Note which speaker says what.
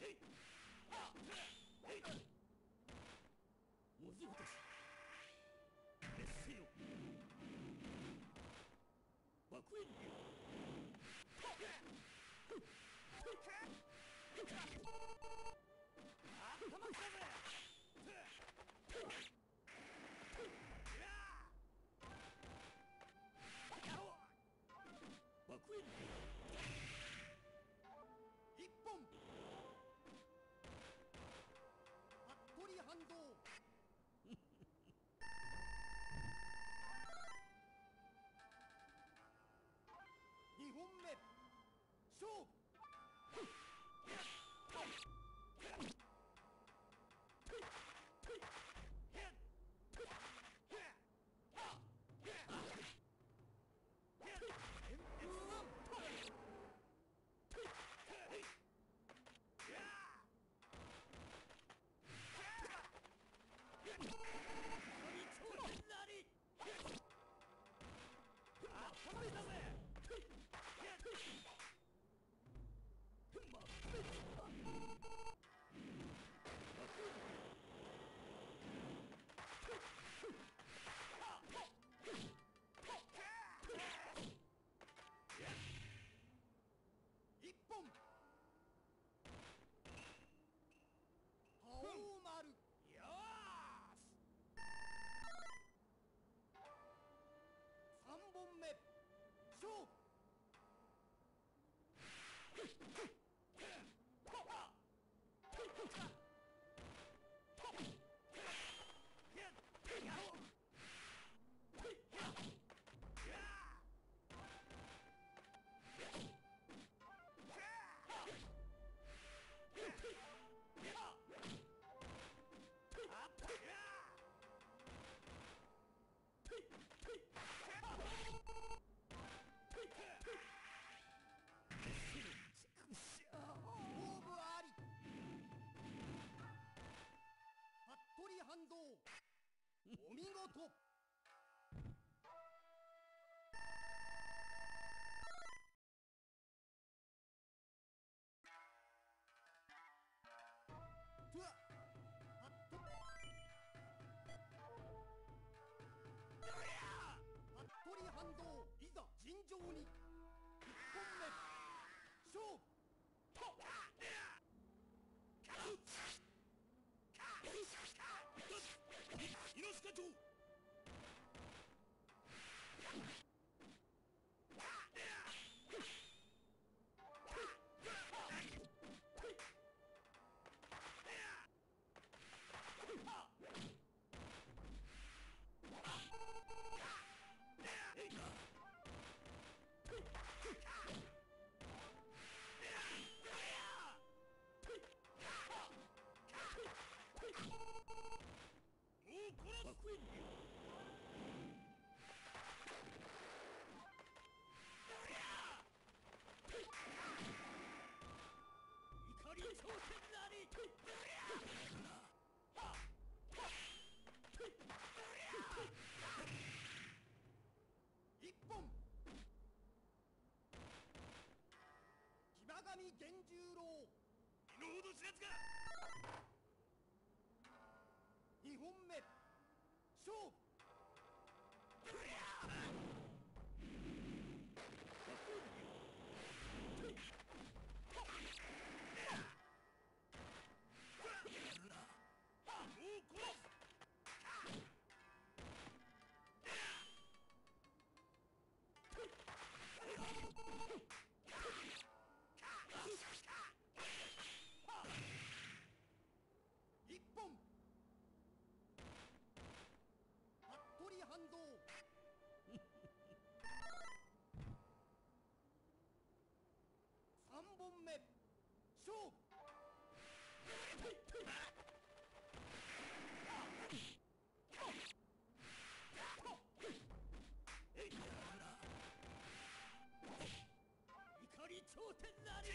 Speaker 1: 文字落とし熱せよ爆炎流頭きたぜ勝勝お見事。
Speaker 2: 猪塚町もう殺す
Speaker 1: 爆炎流怒り頂点なり
Speaker 2: 一本
Speaker 1: 騎馬神源十郎
Speaker 2: 身の程知らずか
Speaker 1: 二本目。勝勝負。怒り頂点なり